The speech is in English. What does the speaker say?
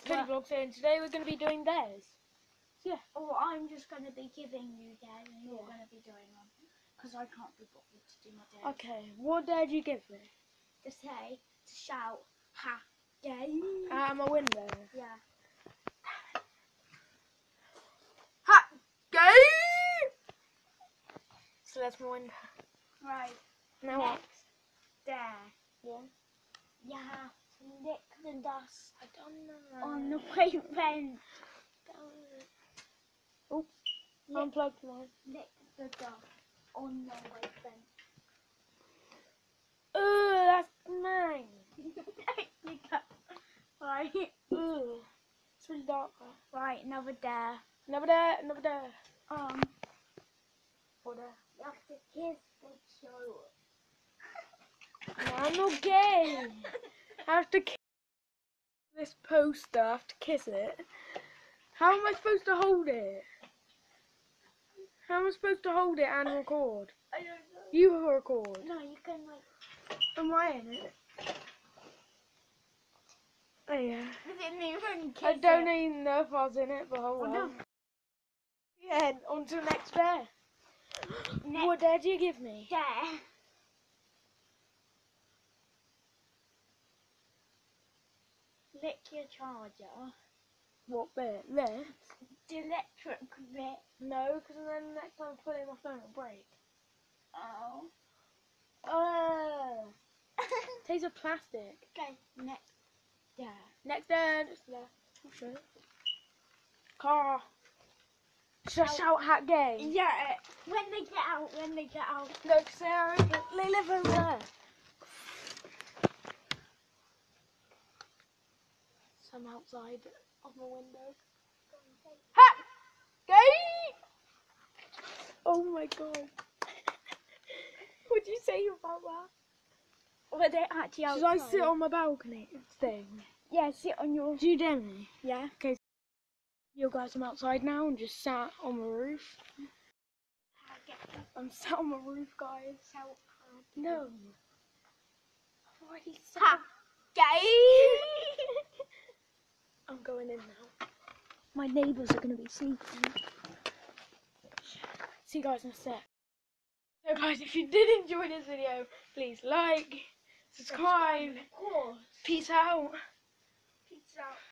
Vlogs here, and today we're going to be doing theirs. Yeah. Or I'm just going to be giving you dares and you're Yeah. going to be doing them. Because I can't be bothered to do my dares. Okay, what dare do you give me? To say, to shout, ha, gay. Out of my window. yeah. Ha! Gay! So that's my window. Right. Now what? Next dare. Yeah. To lick the dust I don't know. on the pavement. Oh, Lick, unplugged mine. lick the dust on the pavement. Ugh, that's mine. Right. Ugh. It's really dark. Right, another dare. Another there, never there. Um, Or there. you have to kiss the show. No, I'm not gay. I have to kiss this poster. I have to kiss it. How am I supposed to hold it? How am I supposed to hold it and record? I don't know. You record. No, you can like. Am I in it? Oh yeah. I didn't even kiss I don't it. even know if I was in it, but oh Oh, well. no. Yeah, on to the next dare. Next What dare do you give me? dare. Lick your charger. What bit? This? The electric bit. No, because then the next time I put it in my phone it'll break. Oh. Oh. Tastes of plastic. okay, next Yeah. Next dare. Just left. Oh, shit. Car. Should I Shout. hat gay? Yeah, when they get out, when they get out. They, are- they live over there. Some outside of my window. Hat gay! Oh my god. What'd you say about that? Were they actually Should I outside? sit on my balcony thing? Yeah, sit on your. Do you dare me? Yeah. You guys, I'm outside now and just sat on my roof. I'm sat on my roof, guys. Uh, no. I've already sat. Ha! Gay! I'm going in now. My neighbours are going to be sleeping. See you guys in a sec. So guys, if you did enjoy this video, please like, subscribe. Of course. Peace out. Peace out.